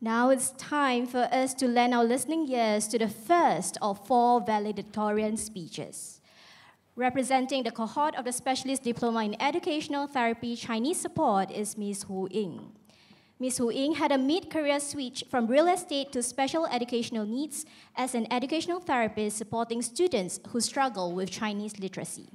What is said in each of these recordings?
Now it's time for us to lend our listening ears to the first of four valedictorian speeches. Representing the cohort of the Specialist Diploma in Educational Therapy Chinese Support is Ms. Hu Ying. Ms. Hu Ying had a mid-career switch from real estate to special educational needs as an educational therapist supporting students who struggle with Chinese literacy.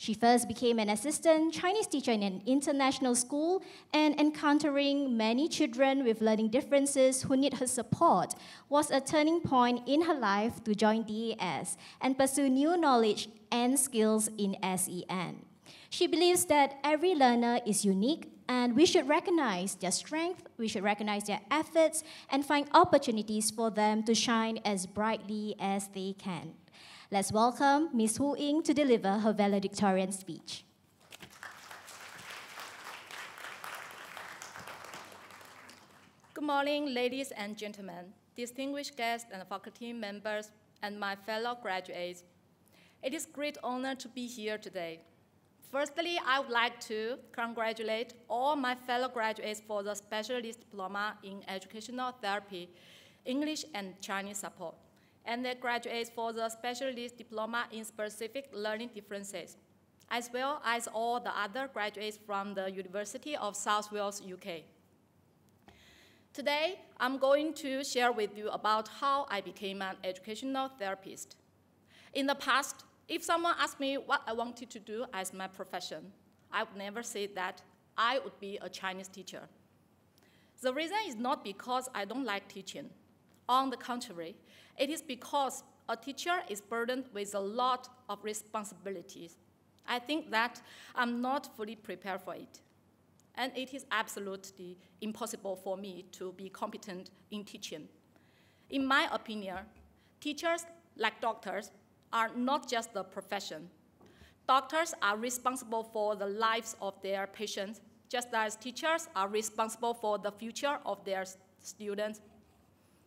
She first became an assistant Chinese teacher in an international school and encountering many children with learning differences who need her support was a turning point in her life to join DAS and pursue new knowledge and skills in SEN. She believes that every learner is unique and we should recognize their strength, we should recognize their efforts, and find opportunities for them to shine as brightly as they can. Let's welcome Ms. Hu Ying to deliver her valedictorian speech. Good morning, ladies and gentlemen, distinguished guests and faculty members, and my fellow graduates. It is great honor to be here today. Firstly, I would like to congratulate all my fellow graduates for the Specialist Diploma in Educational Therapy, English and Chinese Support and the graduates for the specialist diploma in specific learning differences, as well as all the other graduates from the University of South Wales, UK. Today, I'm going to share with you about how I became an educational therapist. In the past, if someone asked me what I wanted to do as my profession, I would never say that I would be a Chinese teacher. The reason is not because I don't like teaching. On the contrary, it is because a teacher is burdened with a lot of responsibilities. I think that I'm not fully prepared for it. And it is absolutely impossible for me to be competent in teaching. In my opinion, teachers, like doctors, are not just a profession. Doctors are responsible for the lives of their patients, just as teachers are responsible for the future of their students.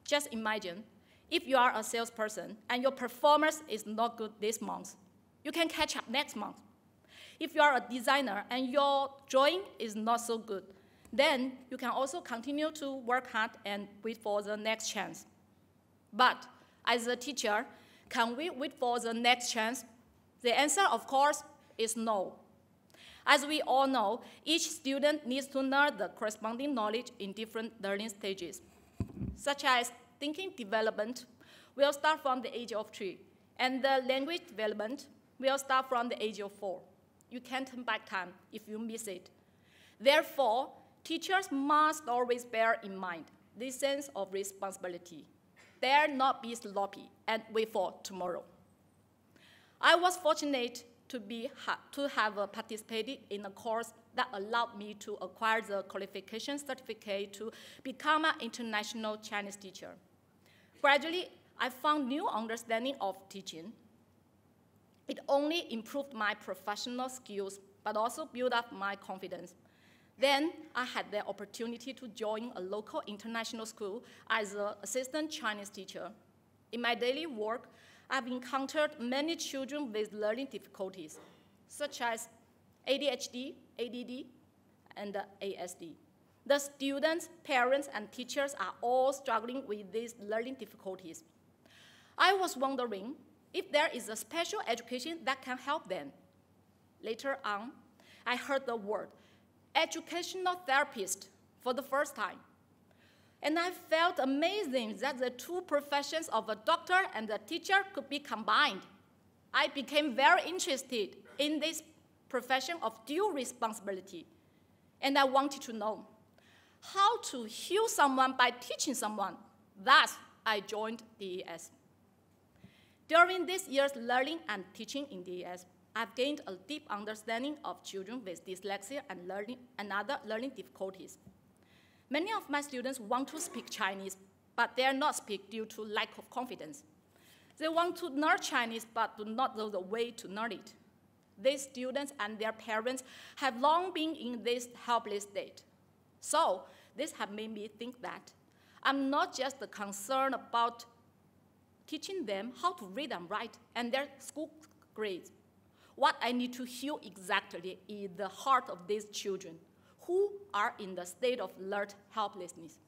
Just imagine if you are a salesperson and your performance is not good this month, you can catch up next month. If you are a designer and your drawing is not so good, then you can also continue to work hard and wait for the next chance. But as a teacher, can we wait for the next chance? The answer, of course, is no. As we all know, each student needs to learn the corresponding knowledge in different learning stages, such as thinking development will start from the age of three, and the language development will start from the age of four. You can't turn back time if you miss it. Therefore, teachers must always bear in mind this sense of responsibility. Dare not be sloppy and wait for tomorrow. I was fortunate to, be, to have uh, participated in a course that allowed me to acquire the qualification certificate to become an international Chinese teacher. Gradually, I found new understanding of teaching. It only improved my professional skills, but also built up my confidence. Then I had the opportunity to join a local international school as an assistant Chinese teacher. In my daily work, I've encountered many children with learning difficulties, such as ADHD, ADD, and ASD. The students, parents, and teachers are all struggling with these learning difficulties. I was wondering if there is a special education that can help them. Later on, I heard the word educational therapist for the first time. And I felt amazing that the two professions of a doctor and a teacher could be combined. I became very interested in this profession of dual responsibility, and I wanted to know how to heal someone by teaching someone. Thus, I joined DAS. During this year's learning and teaching in DAS, I've gained a deep understanding of children with dyslexia and, learning, and other learning difficulties. Many of my students want to speak Chinese, but they are not speak due to lack of confidence. They want to learn Chinese, but do not know the way to learn it. These students and their parents have long been in this helpless state. So this has made me think that I'm not just concerned about teaching them how to read and write and their school grades. What I need to heal exactly is the heart of these children who are in the state of alert helplessness.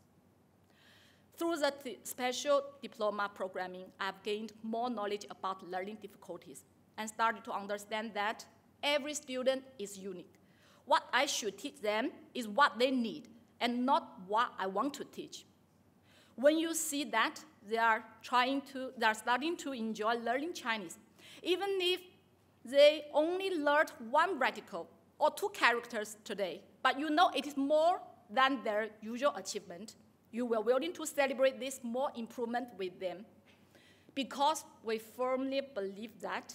Through the th- special diploma programming, I've gained more knowledge about learning difficulties and started to understand that every student is unique. What I should teach them is what they need and not what I want to teach. When you see that they are trying to, they are starting to enjoy learning Chinese, even if they only learned one radical or two characters today, but you know it is more than their usual achievement, you were willing to celebrate this small improvement with them because we firmly believe that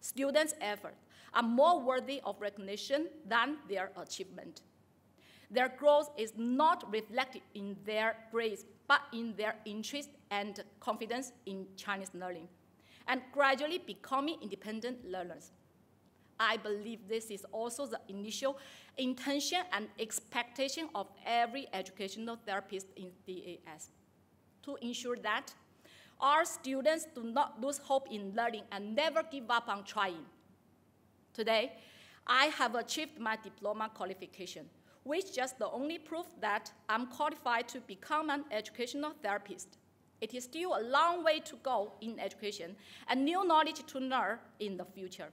students' efforts are more worthy of recognition than their achievement. Their growth is not reflected in their grades, but in their interest and confidence in Chinese learning, and gradually becoming independent learners. I believe this is also the initial intention and expectation of every educational therapist in DAS to ensure that our students do not lose hope in learning and never give up on trying. Today, I have achieved my diploma qualification, which is just the only proof that I'm qualified to become an educational therapist. It is still a long way to go in education and new knowledge to learn in the future.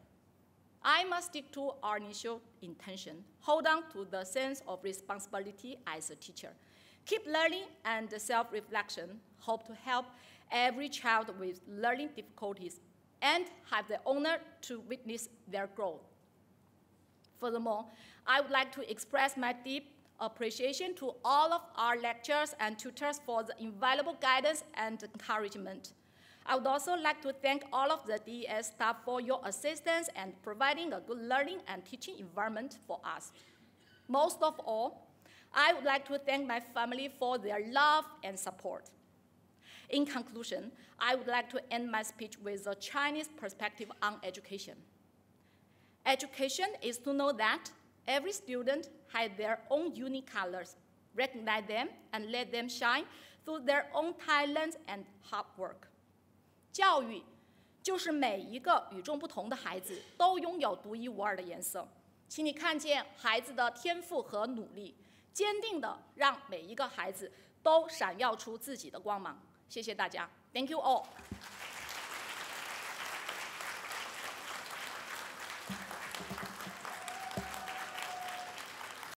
I must stick to our initial intention, hold on to the sense of responsibility as a teacher, keep learning and self reflection, hope to help every child with learning difficulties, and have the honor to witness their growth. Furthermore, I would like to express my deep appreciation to all of our lecturers and tutors for the invaluable guidance and encouragement. I would also like to thank all of the DAS staff for your assistance and providing a good learning and teaching environment for us. Most of all, I would like to thank my family for their love and support. In conclusion, I would like to end my speech with a Chinese perspective on education. Education is to know that every student has their own unique colors, recognize them, and let them shine through their own talents and hard work. 教育就是每一个与众不同的孩子都拥有独一无二的颜色，请你看见孩子的天赋和努力，坚定的让每一个孩子都闪耀出自己的光芒。谢谢大家，Thank you all。